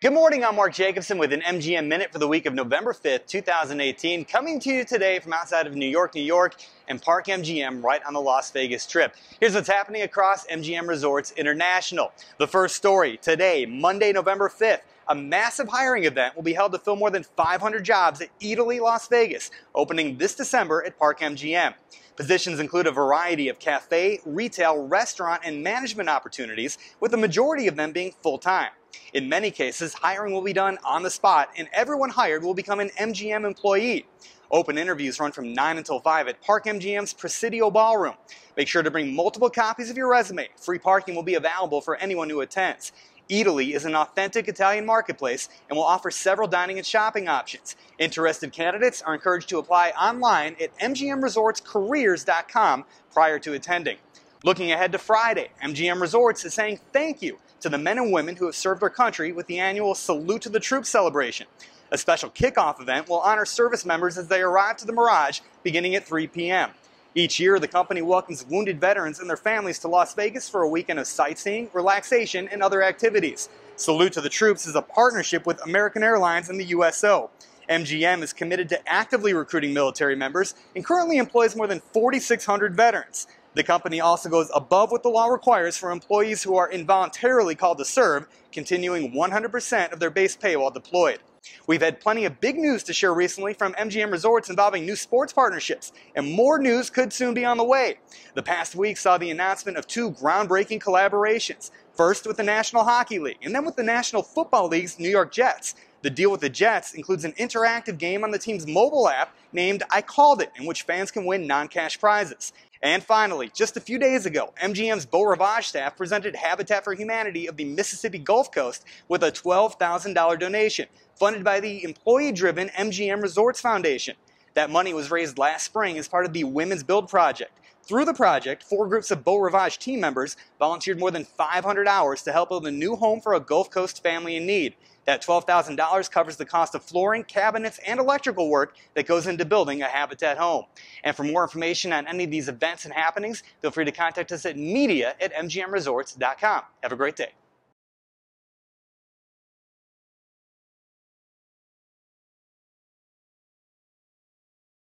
Good morning, I'm Mark Jacobson with an MGM Minute for the week of November 5th, 2018, coming to you today from outside of New York, New York, and Park MGM right on the Las Vegas Strip. Here's what's happening across MGM Resorts International. The first story today, Monday, November 5th. A massive hiring event will be held to fill more than 500 jobs at Eataly Las Vegas, opening this December at Park MGM. Positions include a variety of cafe, retail, restaurant, and management opportunities, with the majority of them being full-time. In many cases, hiring will be done on the spot, and everyone hired will become an MGM employee. Open interviews run from 9 until 5 at Park MGM's Presidio Ballroom. Make sure to bring multiple copies of your resume. Free parking will be available for anyone who attends. Eataly is an authentic Italian marketplace and will offer several dining and shopping options. Interested candidates are encouraged to apply online at mgmresortscareers.com prior to attending. Looking ahead to Friday, MGM Resorts is saying thank you to the men and women who have served our country with the annual Salute to the Troops celebration. A special kickoff event will honor service members as they arrive to the Mirage beginning at 3 p.m. Each year, the company welcomes wounded veterans and their families to Las Vegas for a weekend of sightseeing, relaxation, and other activities. Salute to the Troops is a partnership with American Airlines and the USO. MGM is committed to actively recruiting military members and currently employs more than 4,600 veterans. The company also goes above what the law requires for employees who are involuntarily called to serve, continuing 100% of their base pay while deployed. We've had plenty of big news to share recently from MGM Resorts involving new sports partnerships, and more news could soon be on the way. The past week saw the announcement of two groundbreaking collaborations, first with the National Hockey League, and then with the National Football League's New York Jets. The deal with the Jets includes an interactive game on the team's mobile app named I Called It, in which fans can win non-cash prizes. And finally, just a few days ago, MGM's Beau Rivage staff presented Habitat for Humanity of the Mississippi Gulf Coast with a $12,000 donation funded by the employee-driven MGM Resorts Foundation. That money was raised last spring as part of the Women's Build Project. Through the project, four groups of Beau Rivage team members volunteered more than 500 hours to help build a new home for a Gulf Coast family in need. That $12,000 covers the cost of flooring, cabinets, and electrical work that goes into building a Habitat home. And for more information on any of these events and happenings, feel free to contact us at media at mgmresorts.com. Have a great day.